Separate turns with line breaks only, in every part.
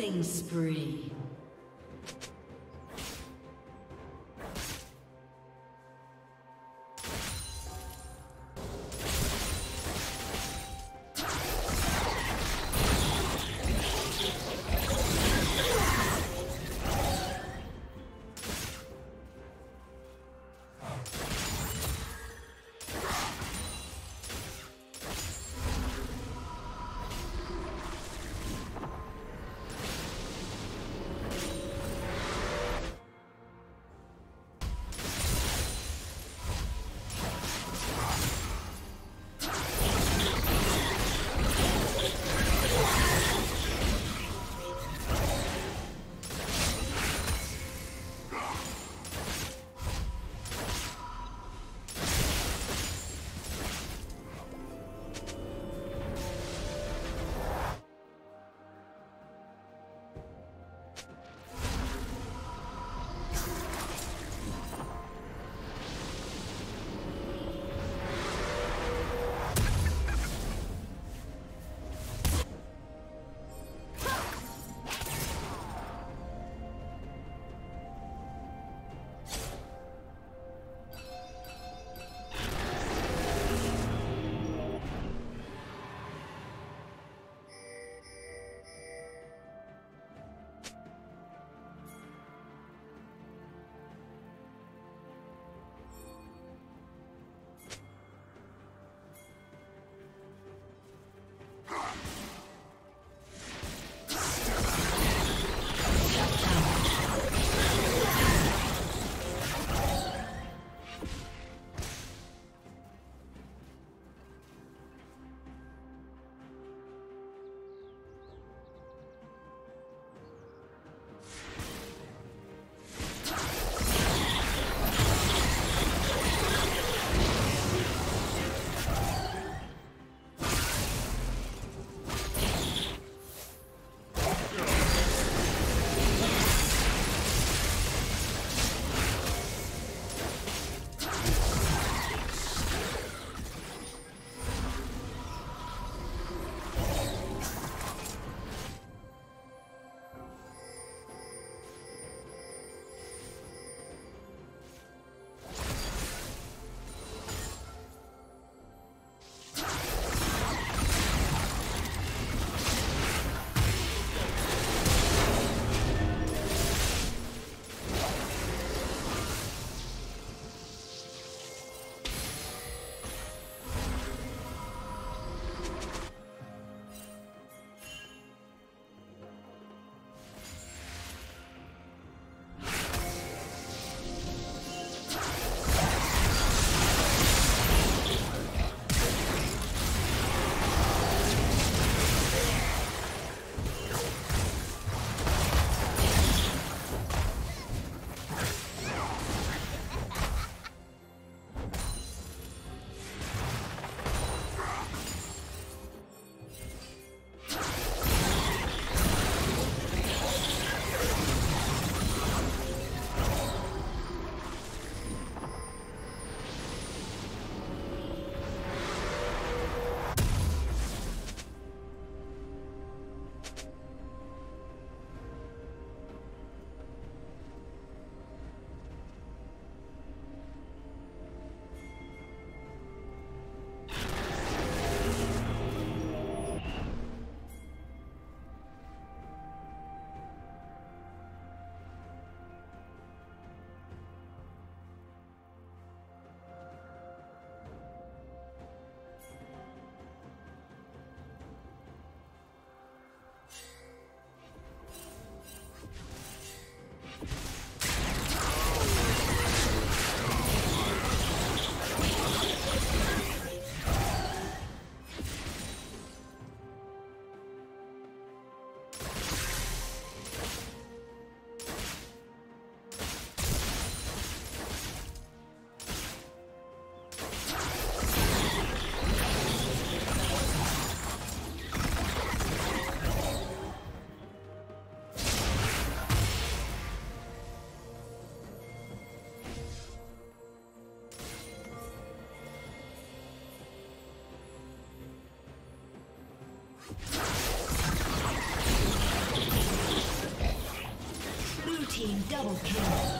Killing spree.
Team double kill.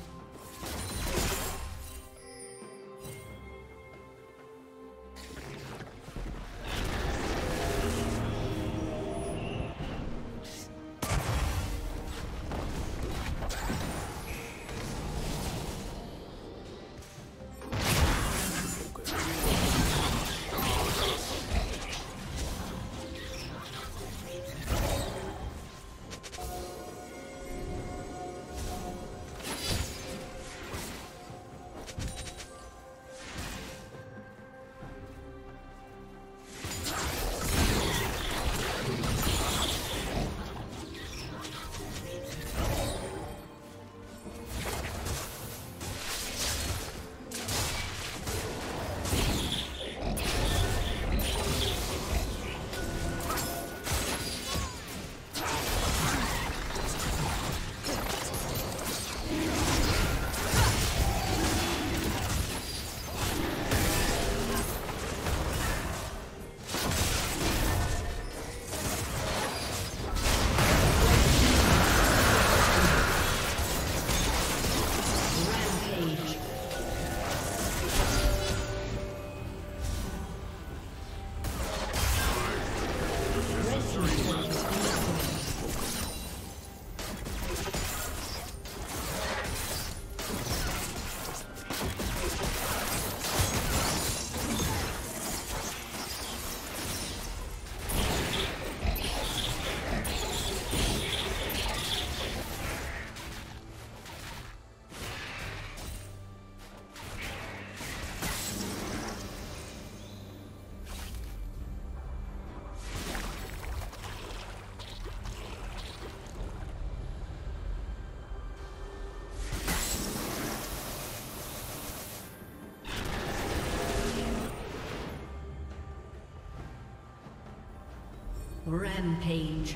Rampage.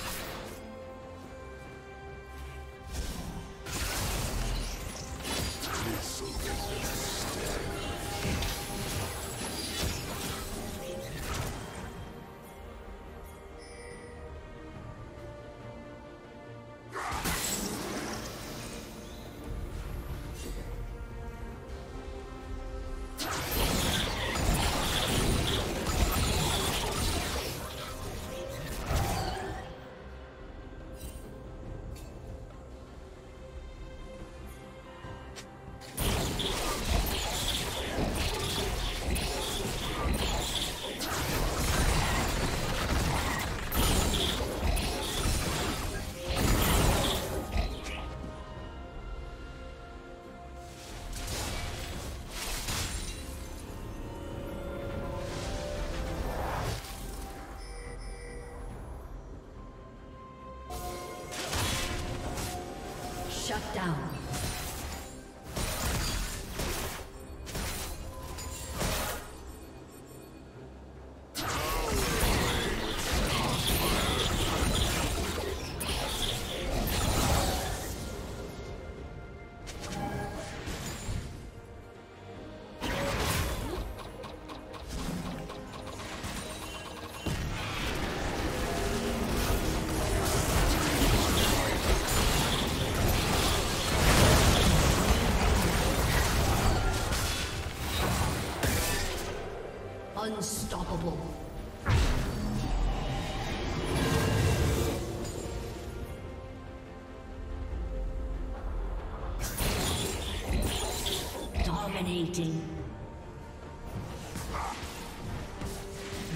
Shut down.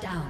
Down.